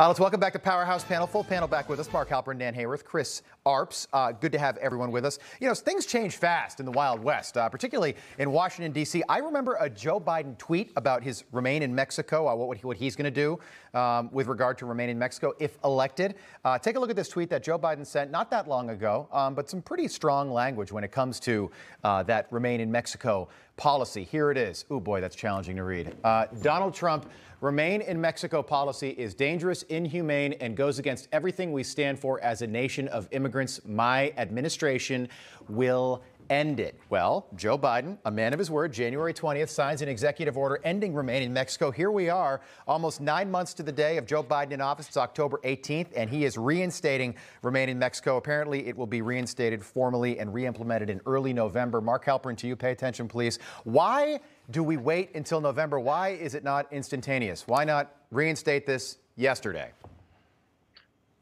Uh, let's welcome back to Powerhouse panel. Full panel back with us. Mark Halperin, Nan Hayworth, Chris Arps. Uh, good to have everyone with us. You know, things change fast in the Wild West, uh, particularly in Washington, D.C. I remember a Joe Biden tweet about his remain in Mexico, uh, what, what, he's going to do um, with regard to remain in Mexico if elected. Uh, take a look at this tweet that Joe Biden sent not that long ago, um, but some pretty strong language when it comes to uh, that remain in Mexico policy. Here it is. Oh boy, that's challenging to read. Uh, Donald Trump Remain in Mexico policy is dangerous, inhumane, and goes against everything we stand for as a nation of immigrants. My administration will end it. Well, Joe Biden, a man of his word, January 20th signs an executive order ending remain in Mexico. Here we are, almost nine months to the day of Joe Biden in office. It's October 18th, and he is reinstating remain in Mexico. Apparently, it will be reinstated formally and re-implemented in early November. Mark Halperin, to you, pay attention, please. Why do we wait until November? Why is it not instantaneous? Why not reinstate this yesterday?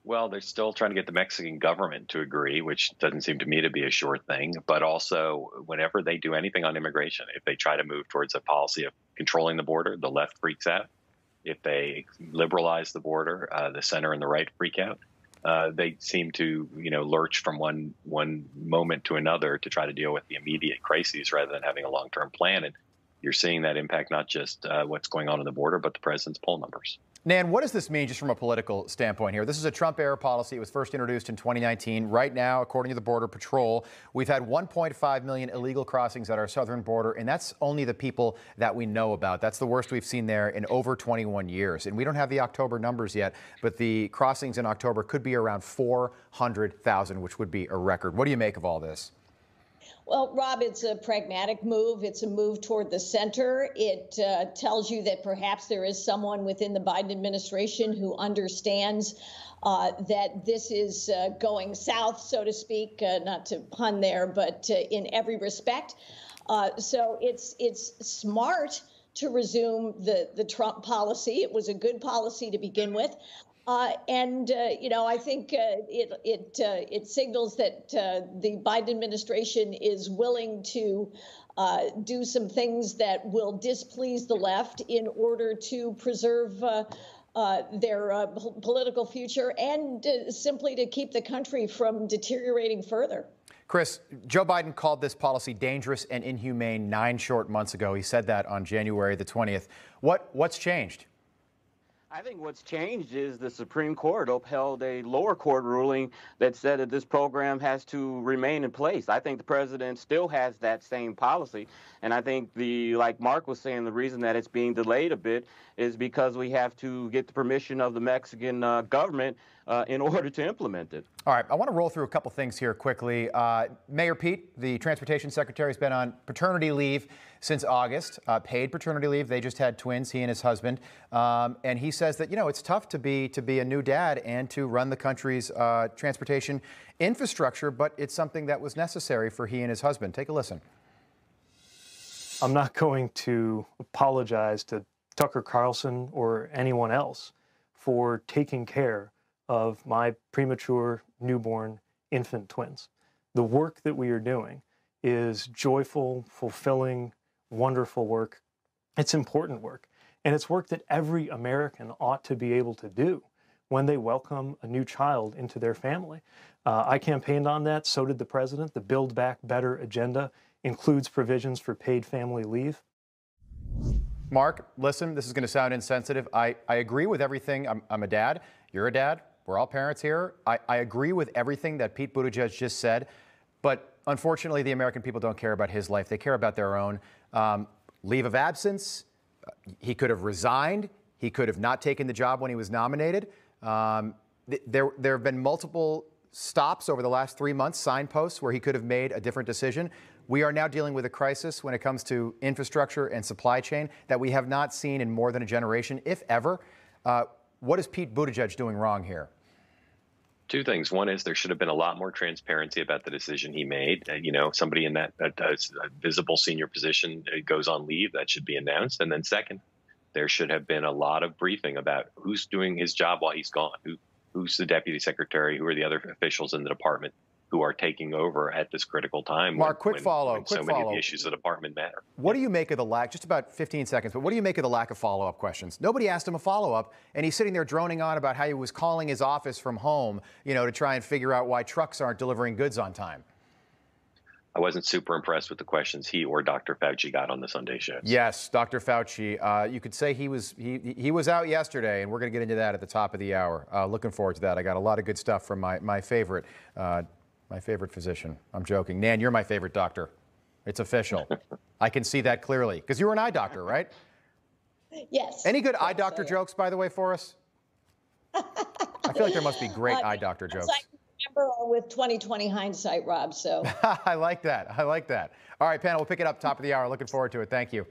Well, they're still trying to get the Mexican government to agree, which doesn't seem to me to be a sure thing. But also, whenever they do anything on immigration, if they try to move towards a policy of controlling the border, the left freaks out. If they liberalize the border, uh, the center and the right freak out. Uh, they seem to, you know, lurch from one one moment to another to try to deal with the immediate crises rather than having a long term plan. And you're seeing that impact not just uh, what's going on in the border, but the president's poll numbers. Nan, what does this mean just from a political standpoint here? This is a Trump era policy. It was first introduced in 2019. Right now, according to the Border Patrol, we've had 1.5 million illegal crossings at our southern border, and that's only the people that we know about. That's the worst we've seen there in over 21 years. And we don't have the October numbers yet, but the crossings in October could be around 400,000, which would be a record. What do you make of all this? Well, Rob, it's a pragmatic move. It's a move toward the center. It uh, tells you that perhaps there is someone within the Biden administration who understands uh, that this is uh, going south, so to speak, uh, not to pun there, but uh, in every respect. Uh, so it's it's smart to resume the the Trump policy. It was a good policy to begin with. Uh, and uh, you know, I think uh, it it uh, it signals that uh, the Biden administration is willing to uh, do some things that will displease the left in order to preserve. their political future and simply to keep the country from deteriorating further. Chris, Joe Biden called this policy dangerous and inhumane nine short months ago. He said that on January the 20th. What, what's changed? I think what's changed is the Supreme Court upheld a lower court ruling that said that this program has to remain in place. I think the president still has that same policy. And I think the, like Mark was saying, the reason that it's being delayed a bit is because we have to get the permission of the Mexican uh, government uh, in order to implement it. All right, I want to roll through a couple things here quickly. Uh, Mayor Pete, the transportation secretary, has been on paternity leave since August, uh, paid paternity leave. They just had twins, he and his husband, um, and he says that you know it's tough to be to be a new dad and to run the country's uh, transportation infrastructure, but it's something that was necessary for he and his husband. Take a listen. I'm not going to apologize to Tucker Carlson or anyone else for taking care of my premature newborn infant twins. The work that we are doing is joyful, fulfilling, wonderful work. It's important work. And it's work that every American ought to be able to do when they welcome a new child into their family. Uh, I campaigned on that, so did the president. The Build Back Better agenda includes provisions for paid family leave. Mark, listen, this is going to sound insensitive. I, I agree with everything. I'm, I'm a dad. You're a dad. We're all parents here. I, I agree with everything that Pete Buttigieg just said, but unfortunately, the American people don't care about his life. They care about their own. Um, leave of absence, he could have resigned. He could have not taken the job when he was nominated. Um, th- there, there have been multiple stops over the last three months, signposts, where he could have made a different decision. We are now dealing with a crisis when it comes to infrastructure and supply chain that we have not seen in more than a generation, if ever. Uh, what is Pete Buttigieg doing wrong here? Two things. One is there should have been a lot more transparency about the decision he made. Uh, you know, somebody in that, that visible senior position uh, goes on leave, that should be announced. And then second, there should have been a lot of briefing about who's doing his job while he's gone, who, who's the deputy secretary, who are the other officials in the department. Who are taking over at this critical time. Mark, when, quick follow. When quick so follow. many of the issues of the department matter. What do you make of the lack? Just about 15 seconds, but what do you make of the lack of follow-up questions? Nobody asked him a follow-up, and he's sitting there droning on about how he was calling his office from home, you know, to try and figure out why trucks aren't delivering goods on time. I wasn't super impressed with the questions he or Dr. Fauci got on the Sunday show. Yes, Dr. Fauci. Uh, you could say he was he he was out yesterday, and we're going to get into that at the top of the hour. Uh, looking forward to that. I got a lot of good stuff from my my favorite uh, my favorite physician. I'm joking. Nan, you're my favorite doctor. It's official. I can see that clearly because you were an eye doctor, right? Yes. Any good eye doctor I am. jokes, by the way, for us? I feel like there must be great Uh, eye doctor jokes. I remember with 2020 hindsight, Rob. So. I like that. I like that. All right, panel, we'll pick it up top of the hour. Looking forward to it. Thank you.